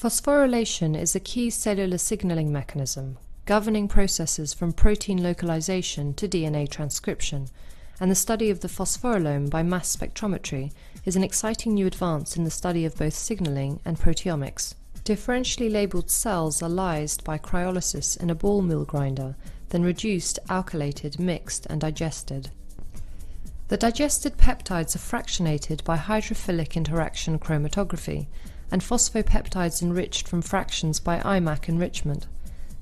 Phosphorylation is a key cellular signaling mechanism, governing processes from protein localization to DNA transcription, and the study of the phosphorylome by mass spectrometry is an exciting new advance in the study of both signaling and proteomics. Differentially labeled cells are lysed by cryolysis in a ball mill grinder, then reduced, alkylated, mixed, and digested. The digested peptides are fractionated by hydrophilic interaction chromatography, and phosphopeptides enriched from fractions by IMAC enrichment.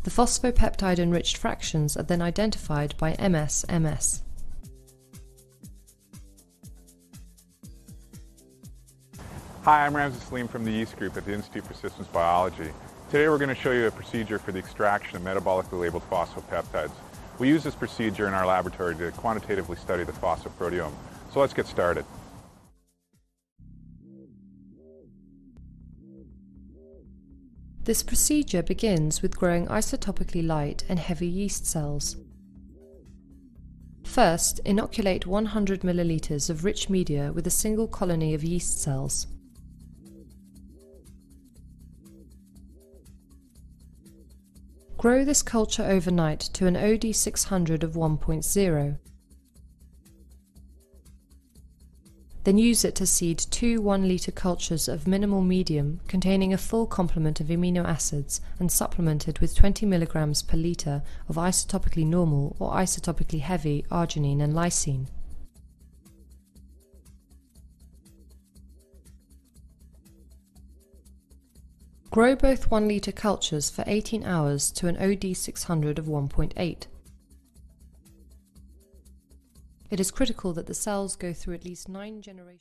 The phosphopeptide enriched fractions are then identified by MS-MS. Hi, I'm Ramsey Saleem from the Yeast Group at the Institute for Systems Biology. Today we're going to show you a procedure for the extraction of metabolically labeled phosphopeptides. We use this procedure in our laboratory to quantitatively study the phosphoproteome. So let's get started. This procedure begins with growing isotopically light and heavy yeast cells. First, inoculate 100 milliliters of rich media with a single colony of yeast cells. Grow this culture overnight to an OD600 of 1.0. Then use it to seed two 1 litre cultures of minimal medium containing a full complement of amino acids and supplemented with 20 mg per litre of isotopically normal or isotopically heavy arginine and lysine. Grow both 1 litre cultures for 18 hours to an OD600 of 1.8. It is critical that the cells go through at least 9 generations.